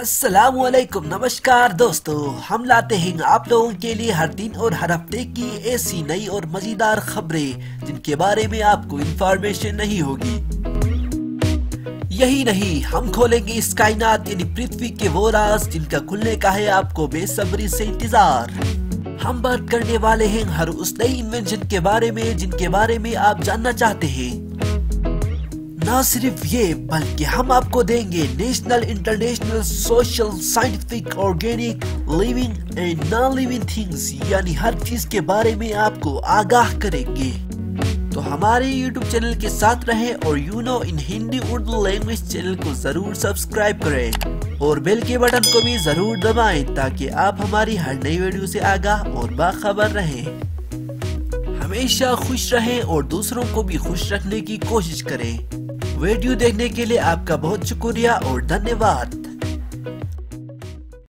असलकुम नमस्कार दोस्तों, हम लाते हैं आप लोगों के लिए हर दिन और हर हफ़्ते की ऐसी नई और मज़ेदार खबरें, जिनके बारे में आपको इंफॉर्मेशन नहीं होगी। यही नहीं, हम खोलेंगे इस कायनात यानी पृथ्वी के वो राज, जिनका खुलने का है आपको बेसब्री से इंतज़ार। हम बात करने वाले हैं हर उस नई इन्वेंशन के बारे में, जिनके बारे में आप जानना चाहते हैं। ना सिर्फ़ ये, बल्कि हम आपको देंगे national international social scientific organic living and non living things यानी हर चीज़ के बारे में आपको आगाह करेंगे। तो हमारे YouTube चैनल के साथ रहें और you know in Hindi Urdu language channel को ज़रूर सब्सक्राइब करें। और बेल के बटन को भी ज़रूर दबाएँ, ताकि आप हमारी हर नई वीडियो से आगाह और बाखबर रहें। हमेशा खुश रहें और दूसरों को भी खुश रखने की कोशिश करें। वीडियो देखने के लिए आपका बहुत शुक्रिया और धन्यवाद।